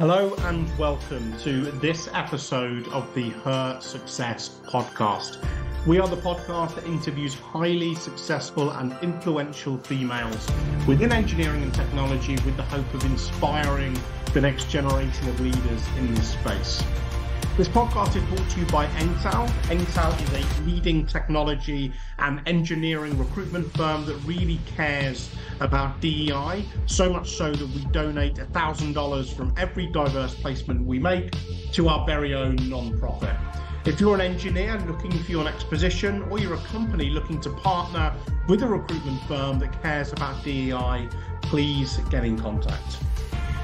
Hello and welcome to this episode of the Her Success podcast. We are the podcast that interviews highly successful and influential females within engineering and technology with the hope of inspiring the next generation of leaders in this space. This podcast is brought to you by Engtal. Engtal is a leading technology and engineering recruitment firm that really cares about DEI, so much so that we donate $1,000 from every diverse placement we make to our very own non-profit. If you're an engineer looking for your next position, or you're a company looking to partner with a recruitment firm that cares about DEI, please get in contact.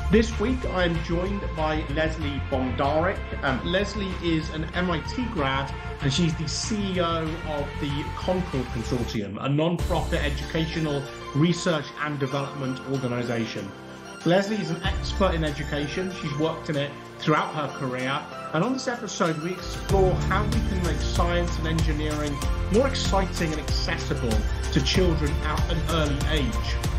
This week, I am joined by Leslie Bondaryk. Um, Leslie is an MIT grad, and she's the CEO of the Concord Consortium, a non-profit educational research and development organization. Leslie is an expert in education. She's worked in it throughout her career. And on this episode, we explore how we can make science and engineering more exciting and accessible to children at an early age.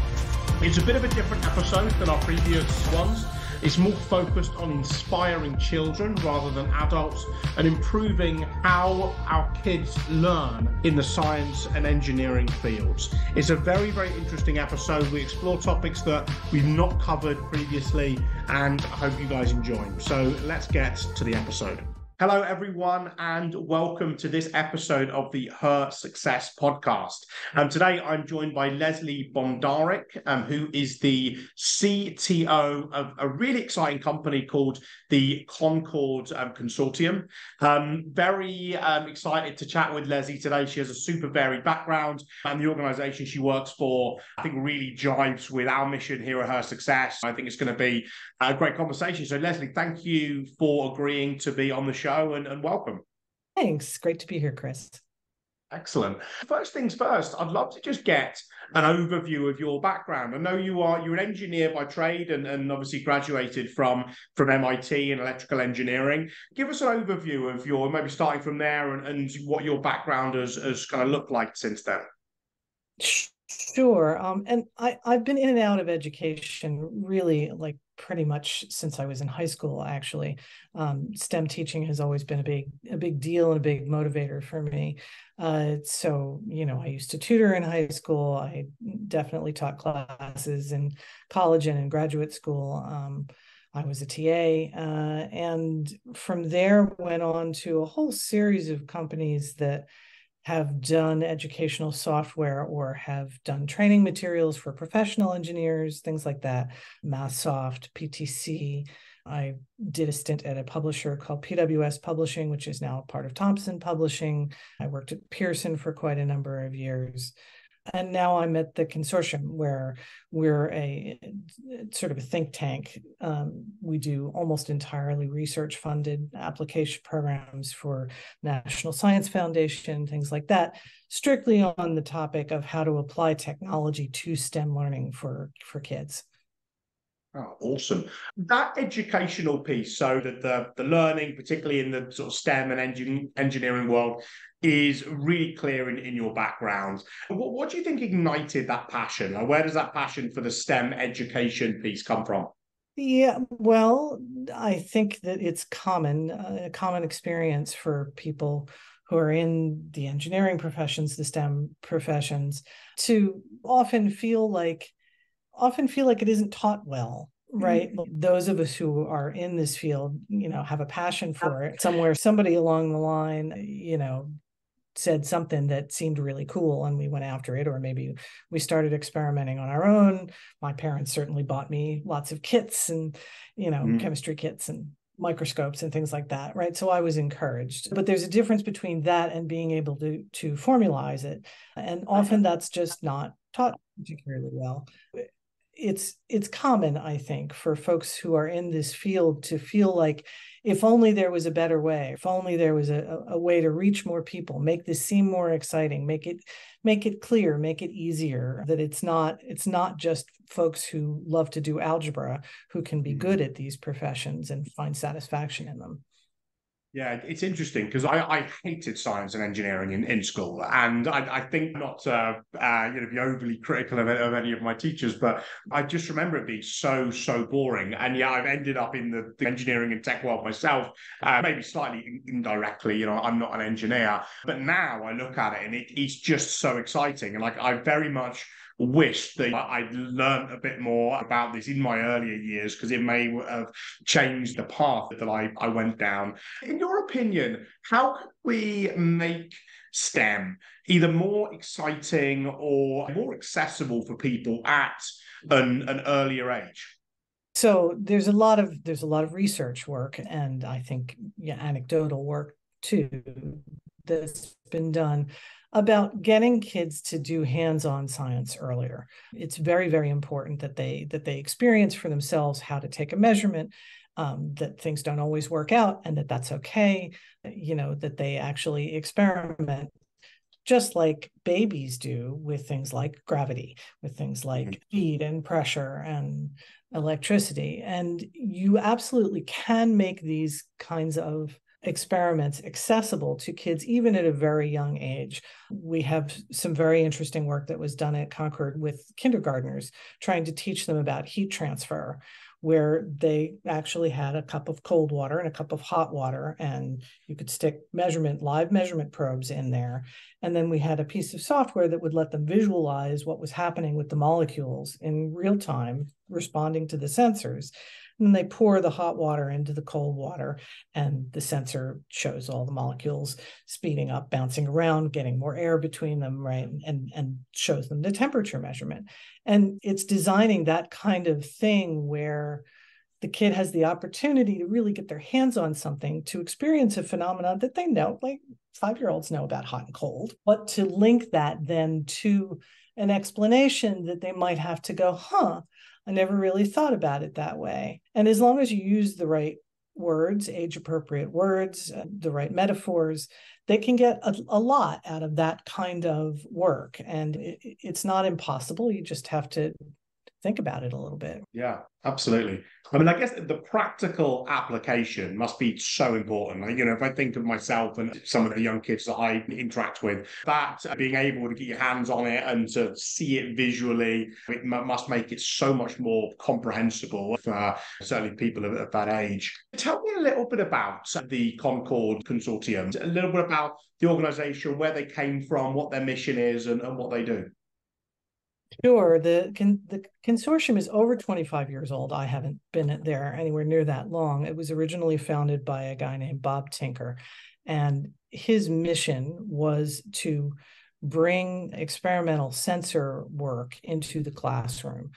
It's a bit of a different episode than our previous ones. It's more focused on inspiring children rather than adults and improving how our kids learn in the science and engineering fields. It's a very, very interesting episode. We explore topics that we've not covered previously and I hope you guys enjoy. So let's get to the episode. Hello, everyone, and welcome to this episode of the Her Success podcast. Um, today, I'm joined by Leslie Bondaryk, um, who is the CTO of a really exciting company called the Concord um, Consortium. Um, very um, excited to chat with Leslie today. She has a super varied background, and the organization she works for, I think, really jives with our mission here at Her Success. I think it's going to be a great conversation. So, Leslie, thank you for agreeing to be on the show show and, and welcome. Thanks. Great to be here, Chris. Excellent. First things first, I'd love to just get an overview of your background. I know you are you're an engineer by trade and, and obviously graduated from from MIT in electrical engineering. Give us an overview of your maybe starting from there and, and what your background has, has kind of looked like since then. Sure. Um, and I, I've been in and out of education really like pretty much since I was in high school, actually. Um, STEM teaching has always been a big, a big deal and a big motivator for me. Uh, so, you know, I used to tutor in high school. I definitely taught classes in college and in graduate school. Um, I was a TA, uh, and from there went on to a whole series of companies that have done educational software or have done training materials for professional engineers, things like that, MathSoft, PTC. I did a stint at a publisher called PWS Publishing, which is now part of Thomson Publishing. I worked at Pearson for quite a number of years and now I'm at the consortium where we're a sort of a think tank. Um, we do almost entirely research funded application programs for National Science Foundation, things like that, strictly on the topic of how to apply technology to STEM learning for, for kids. Oh, awesome. That educational piece, so that the, the learning, particularly in the sort of STEM and engin- engineering world, is really clear in, in your background. What, what do you think ignited that passion? Or where does that passion for the STEM education piece come from? Yeah, well, I think that it's common, uh, a common experience for people who are in the engineering professions, the STEM professions, to often feel like often feel like it isn't taught well right mm-hmm. those of us who are in this field you know have a passion for it somewhere somebody along the line you know said something that seemed really cool and we went after it or maybe we started experimenting on our own. My parents certainly bought me lots of kits and you know mm. chemistry kits and microscopes and things like that right? So i was encouraged. But there's a difference between that and being able to to formalize it. And often that's just not taught particularly well it's it's common i think for folks who are in this field to feel like if only there was a better way if only there was a, a way to reach more people make this seem more exciting make it make it clear make it easier that it's not it's not just folks who love to do algebra who can be good mm-hmm. at these professions and find satisfaction in them Yeah, it's interesting because I, I hated science and engineering in, in school, and I, I think not uh, uh, you know be overly critical of, of, any of my teachers, but I just remember it being so so boring. And yeah, I've ended up in the, the engineering and tech world myself, uh, maybe slightly indirectly. You know, I'm not an engineer, but now I look at it and it, it's just so exciting, and like I very much wish that I'd learned a bit more about this in my earlier years because it may have changed the path that I, I went down. In your opinion, how can we make STEM either more exciting or more accessible for people at an, an earlier age? So there's a lot of there's a lot of research work and I think yeah, anecdotal work too that's been done about getting kids to do hands-on science earlier. It's very, very important that they that they experience for themselves how to take a measurement, um, that things don't always work out, and that that's okay. You know that they actually experiment, just like babies do with things like gravity, with things like mm-hmm. speed and pressure and electricity. And you absolutely can make these kinds of experiments accessible to kids even at a very young age. We have some very interesting work that was done at Concord with kindergartners trying to teach them about heat transfer where they actually had a cup of cold water and a cup of hot water and you could stick measurement live measurement probes in there and then we had a piece of software that would let them visualize what was happening with the molecules in real time responding to the sensors and they pour the hot water into the cold water, and the sensor shows all the molecules speeding up, bouncing around, getting more air between them, right? And, and shows them the temperature measurement. And it's designing that kind of thing where the kid has the opportunity to really get their hands on something to experience a phenomenon that they know, like five year olds know about hot and cold, but to link that then to an explanation that they might have to go, huh, I never really thought about it that way. And as long as you use the right words, age appropriate words, uh, the right metaphors, they can get a, a, lot out of that kind of work. And it, it's not impossible. You just have to think about it a little bit. Yeah, absolutely. I mean, I guess the practical application must be so important. Like, you know, if I think of myself and some of the young kids that I interact with, that being able to get your hands on it and to see it visually, it must make it so much more comprehensible for certainly people of, of that age. Tell me a little bit about the Concord Consortium, a little bit about the organization, where they came from, what their mission is, and, and what they do. Sure. The con- the consortium is over 25 years old. I haven't been there anywhere near that long. It was originally founded by a guy named Bob Tinker, and his mission was to bring experimental sensor work into the classroom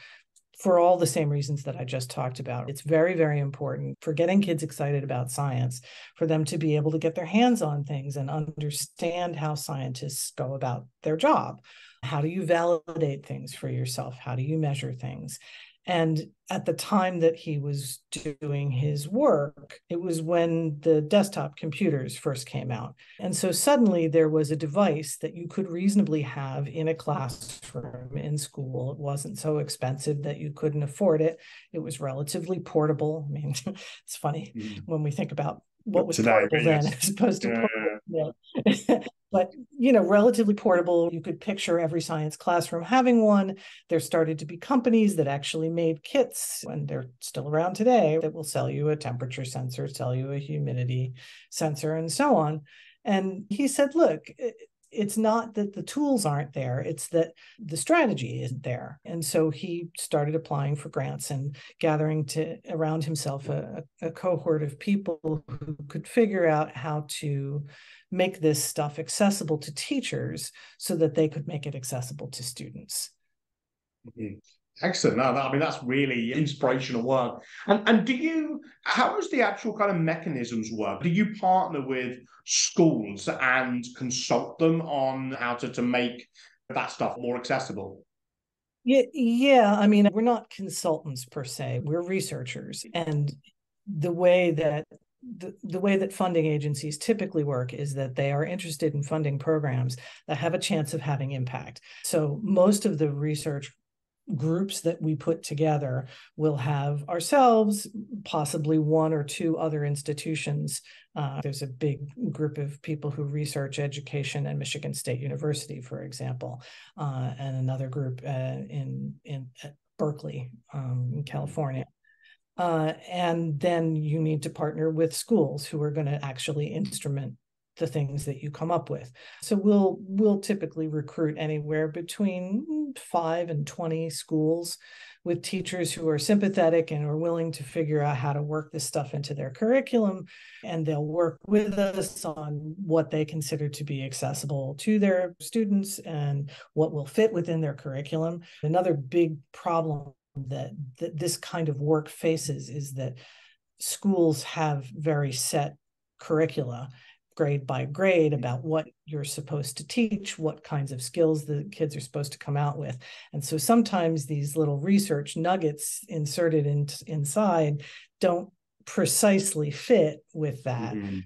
for all the same reasons that I just talked about. It's very, very important for getting kids excited about science, for them to be able to get their hands on things and understand how scientists go about their job. How do you validate things for yourself? How do you measure things? And at the time that he was doing his work, it was when the desktop computers first came out. And so suddenly there was a device that you could reasonably have in a classroom in school. It wasn't so expensive that you couldn't afford it. It was relatively portable. I mean, it's funny mm. when we think about what was Today, portable then yes. as opposed to yeah. yeah. But you know relatively portable. You could picture every science classroom having one. There started to be companies that actually made kits and they're still around today that will sell you a temperature sensor sell you a humidity sensor and so on. And he said look it's not that the tools aren't there it's that the strategy isn't there and so he started applying for grants and gathering to around himself a, a cohort of people who could figure out how to make this stuff accessible to teachers so that they could make it accessible to students mm-hmm. Excellent. No, that, I mean, that's really inspirational work. And, and do you, how does the actual kind of mechanisms work? Do you partner with schools and consult them on how to, to make that stuff more accessible? Yeah, yeah. I mean, we're not consultants per se. We're researchers, and the way that the, the way that funding agencies typically work is that they are interested in funding programs that have a chance of having impact. So most of the research groups that we put together will have ourselves, possibly one or two other institutions. Uh, there's a big group of people who research education at Michigan State University, for example, uh, and another group uh, in in Berkeley, um, in California. Uh, and then you need to partner with schools who are going to actually instrument the things that you come up with. So we'll we'll typically recruit anywhere between 5 and 20 schools with teachers who are sympathetic and are willing to figure out how to work this stuff into their curriculum and they'll work with us on what they consider to be accessible to their students and what will fit within their curriculum. Another big problem that, that this kind of work faces is that schools have very set curricula grade by grade about what you're supposed to teach, what kinds of skills the kids are supposed to come out with. And so sometimes these little research nuggets inserted in, inside don't precisely fit with that. Mm-hmm.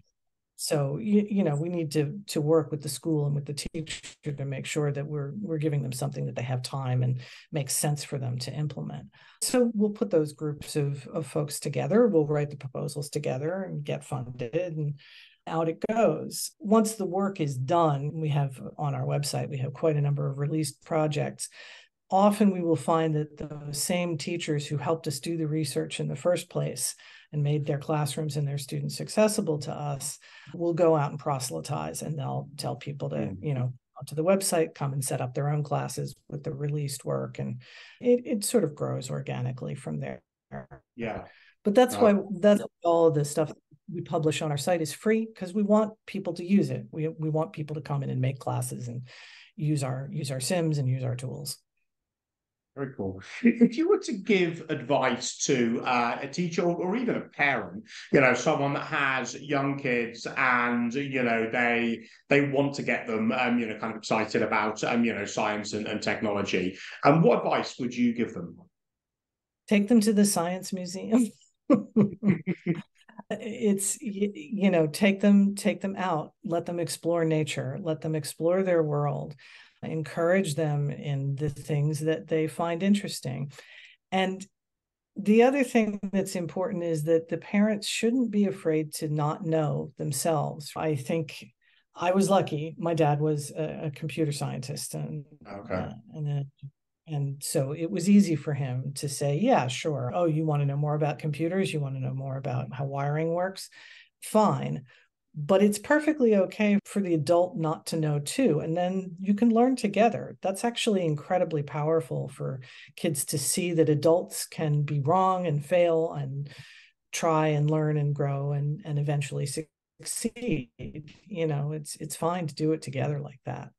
So you, you know we need to to work with the school and with the teacher to make sure that we're we're giving them something that they have time and makes sense for them to implement. So we'll put those groups of of folks together. We'll write the proposals together and get funded and out it goes. Once the work is done, we have on our website, we have quite a number of released projects. Often we will find that the same teachers who helped us do the research in the first place and made their classrooms and their students accessible to us will go out and proselytize and they'll tell people to mm. you know to the website come and set up their own classes with the released work and it, it sort of grows organically from there yeah but that's uh, why that's all the stuff we publish on our site is free because we want people to use it we, we want people to come in and make classes and use our use our sims and use our tools very cool. If you were to give advice to uh, a teacher or, or, even a parent, you know, someone that has young kids and you know they they want to get them, um, you know, kind of excited about, um, you know, science and, and technology, and um, what advice would you give them? Take them to the science museum. it's you know take them take them out let them explore nature let them explore their world encourage them in the things that they find interesting. And the other thing that's important is that the parents shouldn't be afraid to not know themselves. I think I was lucky. My dad was a, a computer scientist, and okay. uh, and then, and so it was easy for him to say, "Yeah, sure. Oh, you want to know more about computers? You want to know more about how wiring works? Fine." but it's perfectly okay for the adult not to know too and then you can learn together that's actually incredibly powerful for kids to see that adults can be wrong and fail and try and learn and grow and and eventually succeed you know it's it's fine to do it together like that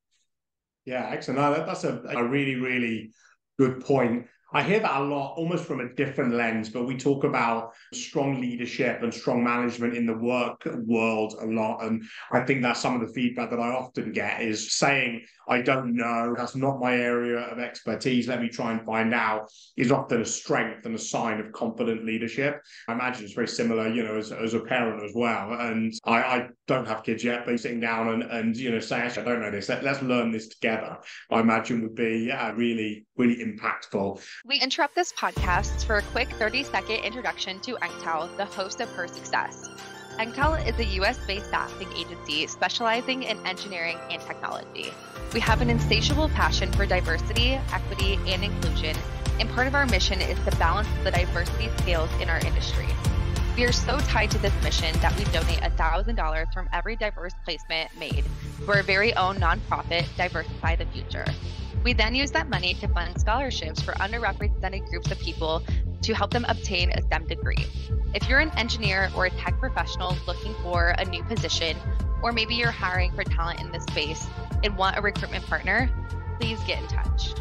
yeah excellent no, that's a, a really really good point I hear that a lot, almost from a different lens, but we talk about strong leadership and strong management in the work world a lot. And I think that's some of the feedback that I often get is saying, I don't know, that's not my area of expertise. Let me try and find out is often a strength and a sign of confident leadership. I imagine it's very similar, you know, as, as a parent as well. And I, I don't have kids yet, but sitting down and, and you know, saying, actually, I don't know this, Let, us learn this together, I imagine would be uh, really, really impactful. We interrupt this podcast for a quick 30 second introduction to Engtal, the host of Her Success. Engtal is a US based staffing agency specializing in engineering and technology. We have an insatiable passion for diversity, equity, and inclusion, and part of our mission is to balance the diversity scales in our industry. We are so tied to this mission that we donate $1,000 from every diverse placement made to our very own nonprofit, Diversify the Future. We then use that money to fund scholarships for underrepresented groups of people to help them obtain a STEM degree. If you're an engineer or a tech professional looking for a new position, or maybe you're hiring for talent in this space and want a recruitment partner, please get in touch.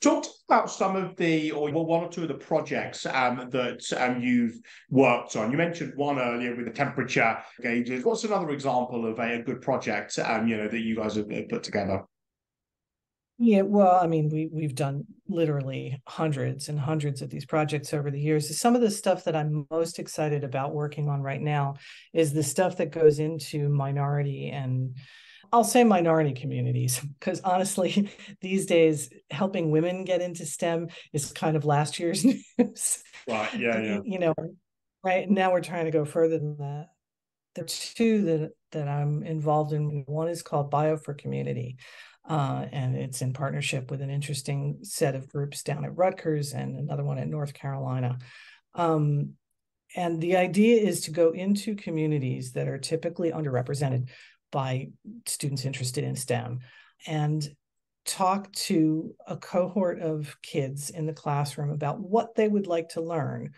Talk about some of the, or one or two of the projects um, that um, you've worked on. You mentioned one earlier with the temperature gauges. What's another example of a, a good project, um, you know, that you guys have put together? Yeah, well, I mean, we we've done literally hundreds and hundreds of these projects over the years. Some of the stuff that I'm most excited about working on right now is the stuff that goes into minority and I'll say minority communities because honestly, these days helping women get into STEM is kind of last year's news. Right. Yeah. Yeah. You know, right now we're trying to go further than that. There are two that that I'm involved in. One is called Bio for Community, uh, and it's in partnership with an interesting set of groups down at Rutgers and another one at North Carolina. Um, and the idea is to go into communities that are typically underrepresented by students interested in STEM and talk to a cohort of kids in the classroom about what they would like to learn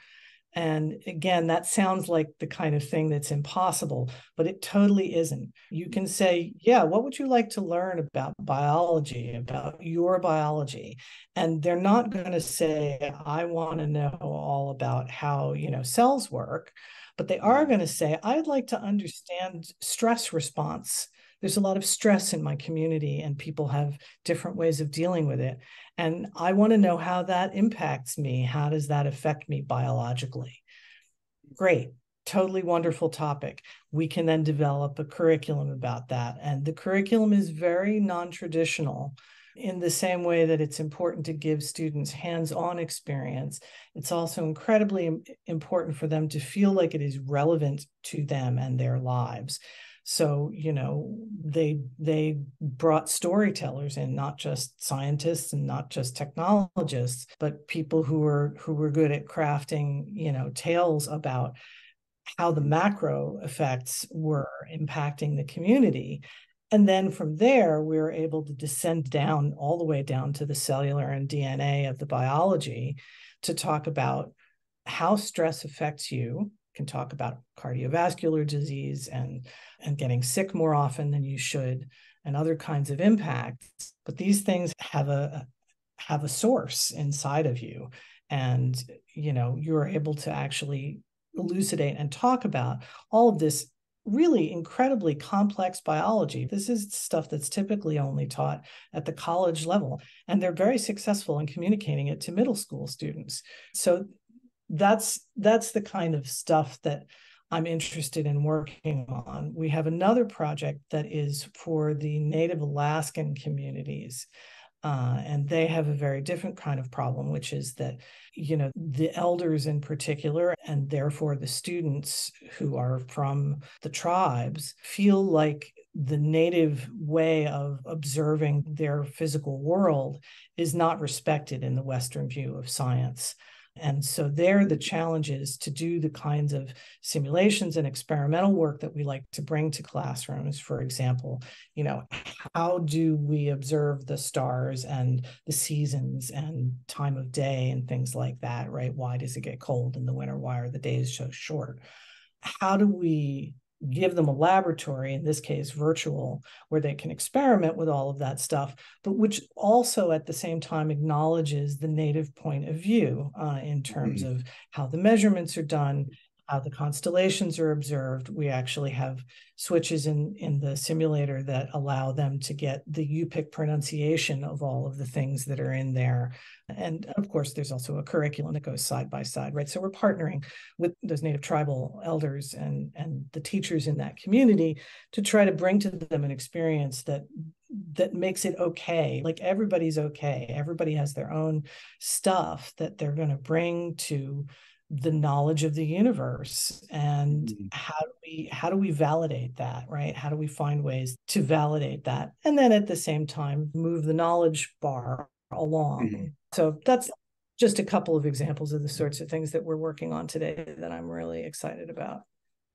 and again, that sounds like the kind of thing that's impossible, but it totally isn't. You can say, Yeah, what would you like to learn about biology, about your biology? And they're not going to say, I want to know all about how, you know, cells work, but they are going to say, I'd like to understand stress response there's a lot of stress in my community and people have different ways of dealing with it and i want to know how that impacts me. How does that affect me biologically? Great. Totally wonderful topic. We can then develop a curriculum about that. And the curriculum is very non-traditional in the same way that it's important to give students hands-on experience. It's also incredibly important for them to feel like it is relevant to them and their lives so you know they they brought storytellers in not just scientists and not just technologists but people who were who were good at crafting you know tales about how the macro effects were impacting the community. And then from there we were able to descend down all the way down to the cellular and dna of the biology to talk about how stress affects you can talk about cardiovascular disease and and getting sick more often than you should and other kinds of impacts but these things have a have a source inside of you and you know you're able to actually elucidate and talk about all of this really incredibly complex biology. This is stuff that's typically only taught at the college level, and they're very successful in communicating it to middle school students. So that's that's the kind of stuff that I'm interested in working on. We have another project that is for the Native Alaskan communities. Uh, and they have a very different kind of problem, which is that, you know, the elders in particular, and therefore the students who are from the tribes, feel like the native way of observing their physical world is not respected in the Western view of science. And so there the challenge is to do the kinds of simulations and experimental work that we like to bring to classrooms. For example, you know, how do we observe the stars and the seasons and time of day and things like that, right? Why does it get cold in the winter? Why are the days so short? How do we give them a laboratory, in this case virtual, where they can experiment with all of that stuff, but which also at the same time acknowledges the native point of view uh, in terms mm-hmm. of how the measurements are done how the constellations are observed. We actually have switches in, in the simulator that allow them to get the Yupik pronunciation of all of the things that are in there. And of course, there's also a curriculum that goes side by side, right? So we're partnering with those native tribal elders and, and the teachers in that community to try to bring to them an experience that that makes it okay. Like everybody's okay. Everybody has their own stuff that they're going to bring to the knowledge of the universe and mm-hmm. how do we how do we validate that right? How do we find ways to validate that? And then at the same time move the knowledge bar along. Mm-hmm. so that's just a couple of examples of the sorts of things that we're working on today that i'm really excited about.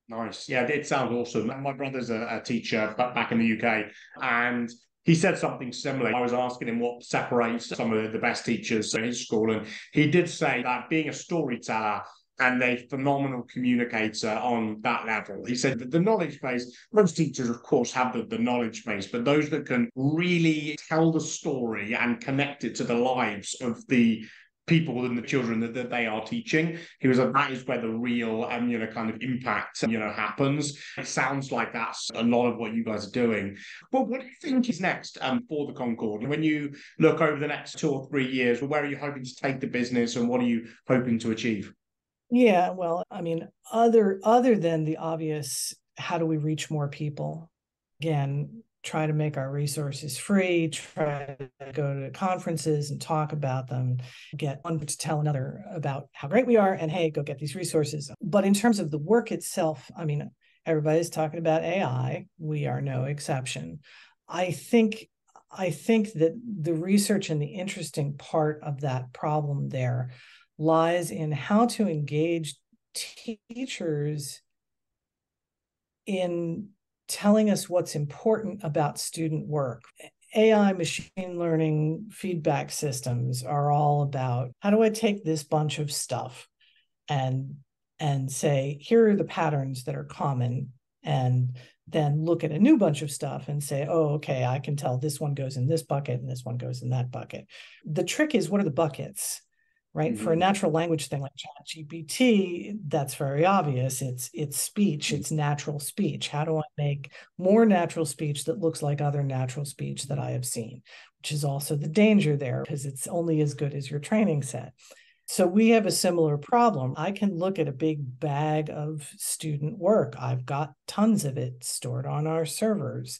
Nice. Yeah it sounds awesome. My brother's a, a teacher back in the uk and he said something similar. I was asking him what separates some of the best teachers in his school, and he did say that being a storyteller and a phenomenal communicator on that level. He said that the knowledge base, most teachers, of course, have the, the knowledge base, but those that can really tell the story and connect it to the lives of the people and the children that, that they are teaching. He was like, that is where the real um, you know kind of impact you know happens. It sounds like that's a lot of what you guys are doing. But what do you think is next um, for the Concord? When you look over the next two or three years, where are you hoping to take the business and what are you hoping to achieve? Yeah, well, I mean, other other than the obvious, how do we reach more people? Again, try to make our resources free, try to go to conferences and talk about them, get one to tell another about how great we are, and hey, go get these resources. But in terms of the work itself, I mean, everybody's talking about AI. We are no exception. I think I think that the research and the interesting part of that problem there lies in how to engage teachers in telling us what's important about student work. AI machine learning feedback systems are all about how do I take this bunch of stuff and and say here are the patterns that are common and then look at a new bunch of stuff and say oh okay I can tell this one goes in this bucket and this one goes in that bucket. The trick is what are the buckets? Right? Mm-hmm. For a mm-hmm. natural language thing like ChatGPT, that's very obvious. It's it's speech, mm-hmm. it's natural speech. How do I make more natural speech that looks like other natural speech that I have seen? Which is also the danger there because it's only as good as your training set. So we have a similar problem. I can look at a big bag of student work. I've got tons of it stored on our servers.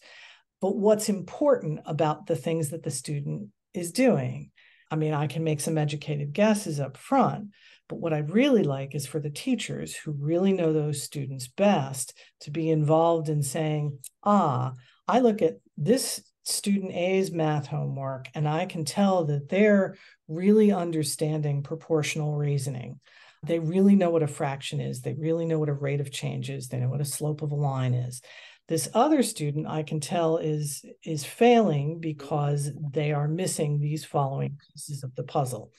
But what's important about the things that the student is doing? I mean, I can make some educated guesses up front, but what I'd really like is for the teachers who really know those students best to be involved in saying, ah, I look at this student A's math homework and I can tell that they're really understanding proportional reasoning. They really know what a fraction is. They really know what a rate of change is. They know what a slope of a line is. This other student I can tell is is failing because they are missing these following pieces of the puzzle.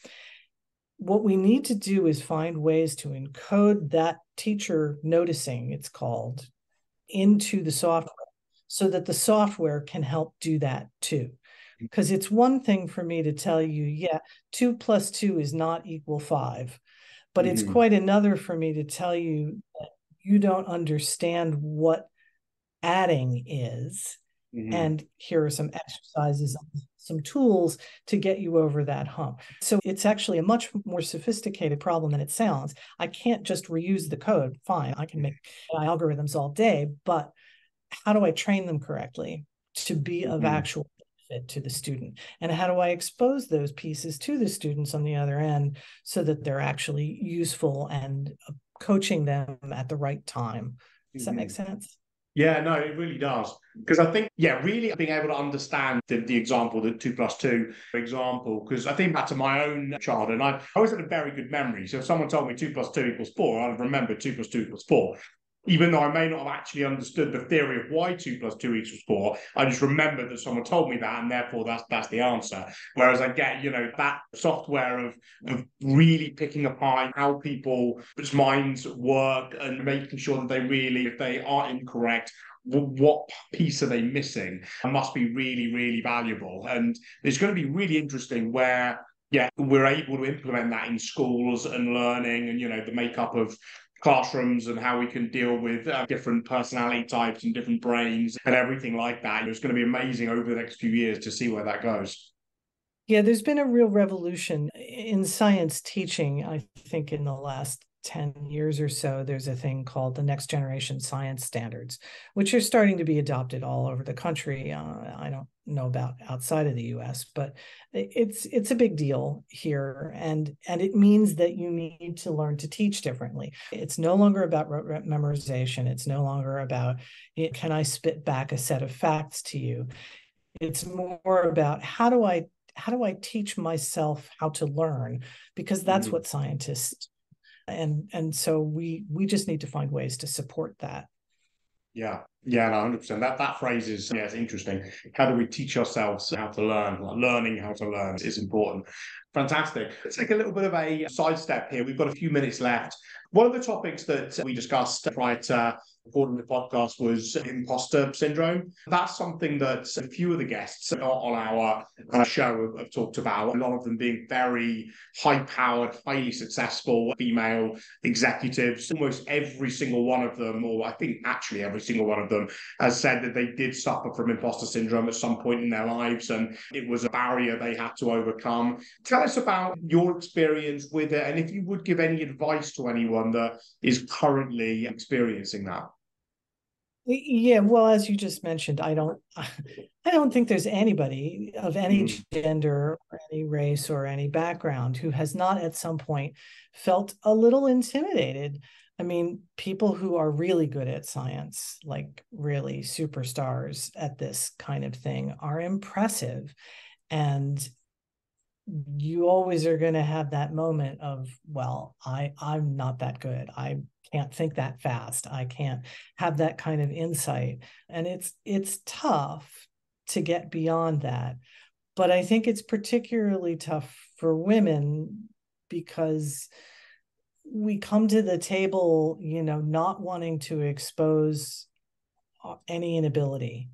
What we need to do is find ways to encode that teacher noticing, it's called, into the software so that the software can help do that too. Because it's one thing for me to tell you, yeah, two plus two is not equal five. But mm-hmm. it's quite another for me to tell you that you don't understand what adding is. Mm-hmm. And here are some exercises, some tools to get you over that hump. So it's actually a much more sophisticated problem than it sounds. I can't just reuse the code. Fine, I can make algorithms all day, but how do I train them correctly to be of mm-hmm. actual benefit to the student? And how do I expose those pieces to the students on the other end so that they're actually useful and coaching them at the right time? Does mm-hmm. that make mm-hmm. sense? Yeah, no, it really does. Because I think, yeah, really being able to understand the, the example, the two plus two example, because I think back to my own childhood, and I, I always had a very good memory. So if someone told me two plus two equals four, I'd remember two plus two equals four even though I may not have actually understood the theory of why two plus two equals four, I just remember that someone told me that, and therefore that's that's the answer. Whereas I get, you know, that software of of really picking apart how people's minds work and making sure that they really, if they are incorrect, what piece are they missing must be really, really valuable. And it's going to be really interesting where yeah, we're able to implement that in schools and learning and, you know, the makeup of classrooms and how we can deal with uh, different personality types and different brains and everything like that. It's going to be amazing over the next few years to see where that goes. Yeah, there's been a real revolution in science teaching, I think, in the last 10 years or so, there's a thing called the Next Generation Science Standards, which are starting to be adopted all over the country. Uh, I don't know about outside of the US, but it's it's a big deal here. And, and it means that you need to learn to teach differently. It's no longer about memorization. It's no longer about, can I spit back a set of facts to you? It's more about how do I how do I teach myself how to learn? Because that's mm-hmm. what scientists and and so we we just need to find ways to support that yeah. Yeah no, 100% that that phrase is yeah it's interesting. How do we teach ourselves how to learn? Like learning how to learn is important. Fantastic. Let's take a little bit of a sidestep here. We've got a few minutes left. One of the topics that we discussed prior to recording the podcast was imposter syndrome. That's something that a few of the guests uh, on our, our show have, have, talked about, a lot of them being very high powered, highly successful female executives. Almost every single one of them, or I think actually every single one of them, has said that they did suffer from imposter syndrome at some point in their lives and it was a barrier they had to overcome. Tell us about your experience with it and if you would give any advice to anyone that is currently experiencing that. Yeah, well, as you just mentioned, I don't I don't think there's anybody of any mm. gender or any race or any background who has not at some point felt a little intimidated. I mean, people who are really good at science, like really superstars at this kind of thing, are impressive. And you always are going to have that moment of, well, I I'm not that good. I can't think that fast. I can't have that kind of insight. And it's it's tough to get beyond that. But I think it's particularly tough for women because we come to the table, you know, not wanting to expose uh, any inability.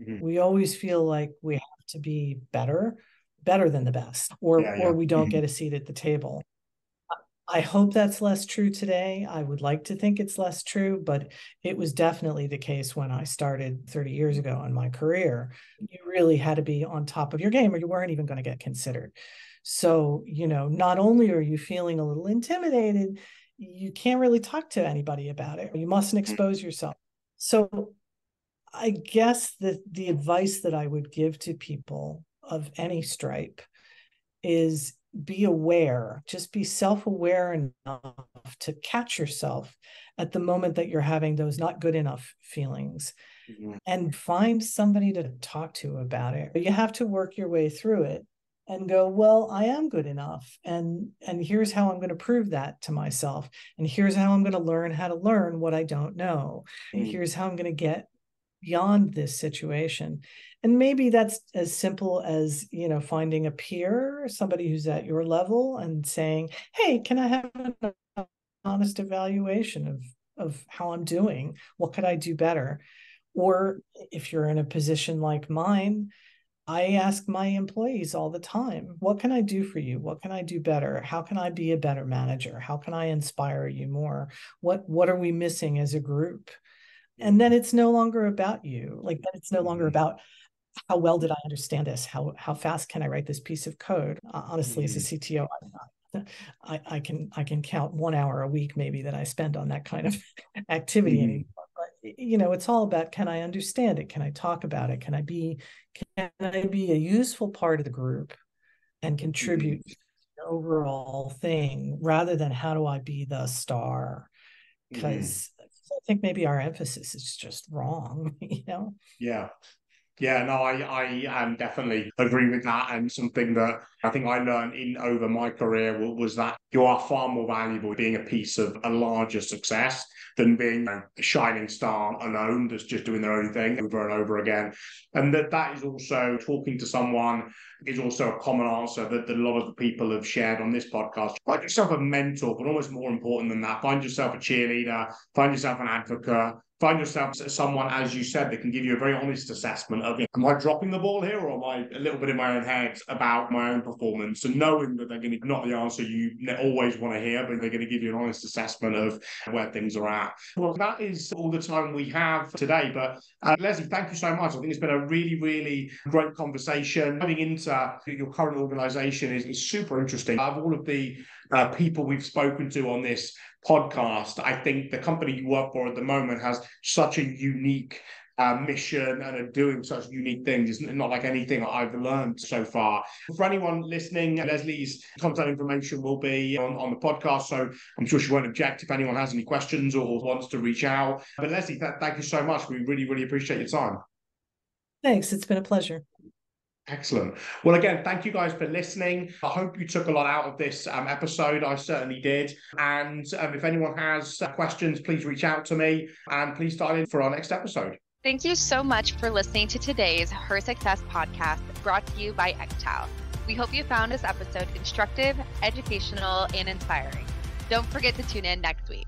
Mm-hmm. We always feel like we have to be better, better than the best, or yeah, yeah. or we don't mm-hmm. get a seat at the table. I hope that's less true today. I would like to think it's less true, but it was definitely the case when I started 30 years ago in my career. You really had to be on top of your game or you weren't even going to get considered. So, you know, not only are you feeling a little intimidated, you can't really talk to anybody about it. You mustn't mm. expose yourself. So, I guess the the advice that I would give to people of any stripe is be aware, just be self aware enough to catch yourself at the moment that you're having those not good enough feelings mm-hmm. and find somebody to talk to about it. You have to work your way through it and go well i am good enough and and here's how i'm going to prove that to myself and here's how i'm going to learn how to learn what i don't know and mm. here's how i'm going to get beyond this situation. And maybe that's as simple as you know finding a peer somebody who's at your level and saying hey can i have an honest evaluation of of how i'm doing? What could i do better? Or if you're in a position like mine i ask my employees all the time what can i do for you? What can i do better? How can i be a better manager? How can i inspire you more? What what are we missing as a group and then it's no longer about you like it's no longer mm-hmm. about how well did I understand this? How how fast can I write this piece of code? Uh, honestly, mm-hmm. as a mm-hmm. CTO, I, I can I can count one hour a week maybe that I spend on that kind of activity mm-hmm. But you know, it's all about can I understand it? Can I talk about it? Can I be can I be a useful part of the group and contribute mm-hmm. to the overall thing rather than how do I be the star? Because mm-hmm. I think maybe our emphasis is just wrong, you know? Yeah. Yeah, no, I, I um, definitely agree with that. And something that I think I learned in over my career was that you are far more valuable being a piece of a larger success than being a shining star alone that's just doing their own thing over and over again. And that that is also talking to someone is also a common answer that, that a lot of the people have shared on this podcast. Find yourself a mentor, but almost more important than that, find yourself a cheerleader, find yourself an advocate, find yourself someone, as you said, that can give you a very honest assessment of am I dropping the ball here or am I a little bit in my own head about my own performance and knowing that they're going to not the answer you always want to hear, but they're going to give you an honest assessment of where things are at. Well, that is all the time we have today. But uh, Leslie, thank you so much. I think it's been a really, really great conversation. Going into your current organization is, is super interesting. Of all of the uh, people we've spoken to on this podcast, I think the company you work for at the moment has such a unique uh, mission and are doing such unique things. It's not like anything I've learned so far. For anyone listening, Leslie's contact information will be on, on the podcast, so I'm sure she won't object if anyone has any questions or wants to reach out. But Leslie, th- thank you so much. We really, really appreciate your time. Thanks. It's been a pleasure. Excellent. Well, again, thank you guys for listening. I hope you took a lot out of this um, episode. I certainly did. And um, if anyone has uh, questions, please reach out to me and please dial in for our next episode. Thank you so much for listening to today's Her Success podcast brought to you by Engtal. We hope you found this episode instructive, educational, and inspiring. Don't forget to tune in next week.